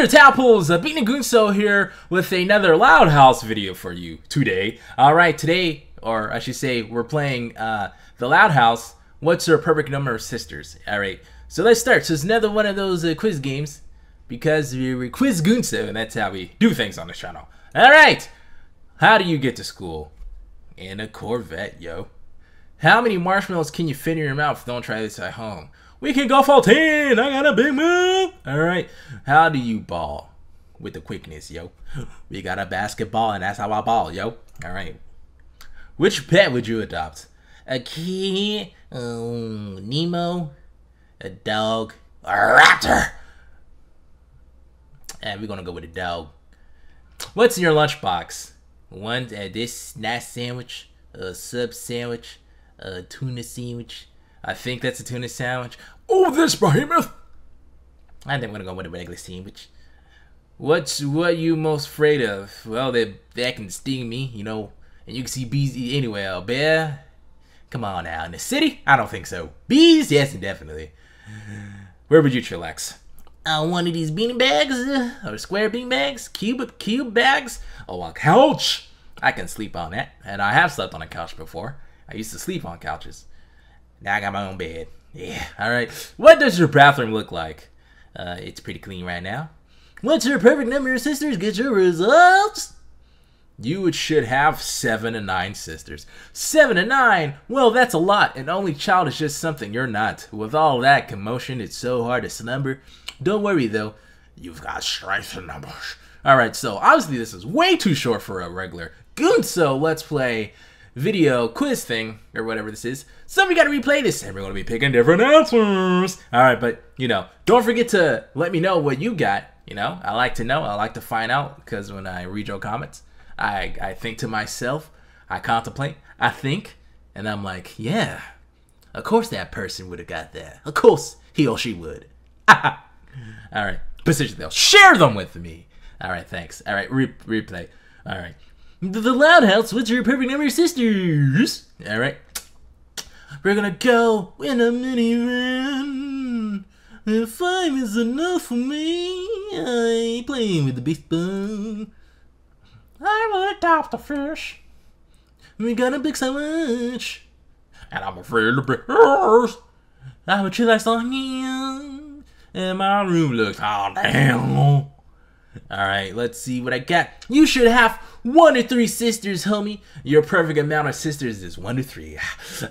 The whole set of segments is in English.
There, Tadpoles! Uh, Beatnik Gunso here with another Loud House video for you today. Alright, today, or I should say, we're playing uh, the Loud House. What's your perfect number of sisters? Alright, so let's start. So it's another one of those uh, quiz games because we're Quiz Gunso, and that's how we do things on this channel. Alright, how do you get to school? In a Corvette, yo. How many marshmallows can you fit in your mouth? Don't try this at home. We can go for 10. I got a big move. All right. How do you ball? With the quickness, yo. We got a basketball, and that's how I ball, yo. All right. Which pet would you adopt? A kid? Um, Nemo? A dog? A raptor? And we're gonna go with a dog. What's in your lunchbox? One, uh, this snack sandwich, a sub sandwich, a tuna sandwich, I think that's a tuna sandwich. Oh, this behemoth! I think I'm gonna go with a regular sandwich. What's what you most afraid of? Well, they they can sting me, you know, and you can see bees anywhere. A bear? Come on now, in the city? I don't think so. Bees? Yes, definitely. Where would you chillax? Uh, one of these beanie bags, uh, or square bean bags, cube cube bags, oh a couch. I can sleep on that, and I have slept on a couch before. I used to sleep on couches. Now I got my own bed. Yeah, alright. What does your bathroom look like? Uh, it's pretty clean right now. What's your perfect number of sisters? Get your results! You should have seven and nine sisters. Seven and nine? Well, that's a lot. An only child is just something you're not. With all that commotion, it's so hard to number. Don't worry, though. You've got strength in numbers. Alright, so obviously this is way too short for a regular Gunso Let's Play video quiz thing or whatever this is. So we got to replay this and we're to be picking different answers. All right, but you know, don't forget to let me know what you got. You know, I like to know. I like to find out because when I read your comments, I I think to myself, I contemplate, I think, and I'm like, yeah, of course that person would have got that. Of course he or she would. All right, position they'll share them with me. All right, thanks. All right, re- replay. All right. The Loud House, what's your perfect number of sisters? Alright. We're gonna go in a minivan. If five is enough for me, I playing with the baseball. I will adopt a fish. We got a big sandwich. And I'm afraid of bears. I would chillax on him. And my room looks all down. Alright, let's see what I got. You should have one to three sisters, homie. Your perfect amount of sisters is one to three.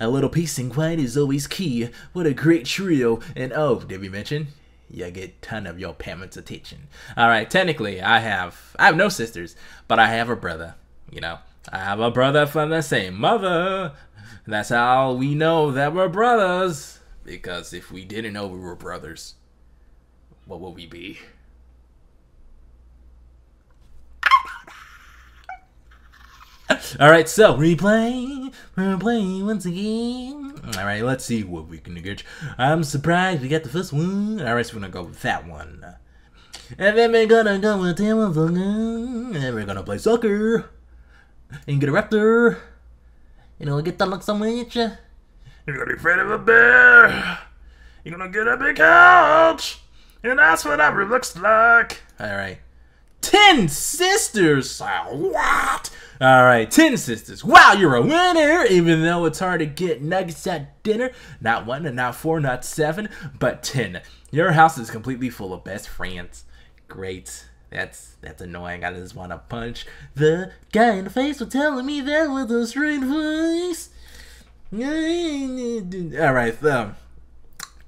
A little peace and quiet is always key. What a great trio. And oh, did we mention? You get ton of your parents' attention. Alright, technically, I have I have no sisters, but I have a brother. You know, I have a brother from the same mother. That's how we know that we're brothers. Because if we didn't know we were brothers, what would we be? All right, so replay, replay once again. All right, let's see what we can get. I'm surprised we got the first one. All right, so we're gonna go with that one. And then we're gonna go with telephone. And we're gonna play soccer. And get a raptor. You know, get that look sandwich. You're gonna be afraid of a bear. You're gonna get a big couch. And that's what that looks like. All right. Ten sisters. What? All right, 10 sisters. Wow, you're a winner, even though it's hard to get nuggets at dinner. Not one, and not four, not seven, but 10. Your house is completely full of best friends. Great. That's that's annoying. I just want to punch the guy in the face for telling me that with a straight voice. All right, um,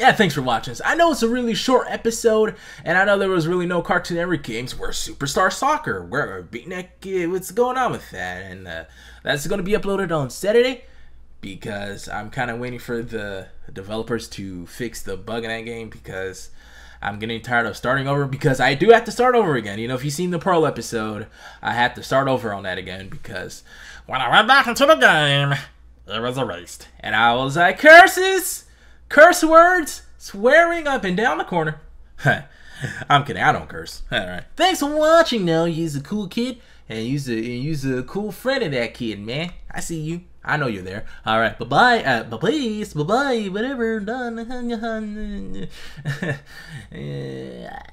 yeah, thanks for watching this. I know it's a really short episode, and I know there was really no Cartoon Network games. We're Superstar Soccer. We're Beatnik. What's going on with that? And uh, that's going to be uploaded on Saturday because I'm kind of waiting for the developers to fix the bug in that game because I'm getting tired of starting over because I do have to start over again. You know, if you've seen the Pearl episode, I had to start over on that again because when I went back into the game, it was erased. And I was like, curses! Curse words, swearing up and down the corner. I'm kidding, I don't curse. Alright. Thanks for watching now. You's a cool kid. And you's a you's a cool friend of that kid, man. I see you. I know you're there. Alright, bye bye. Uh, bye please. Bye bye. Whatever. Done.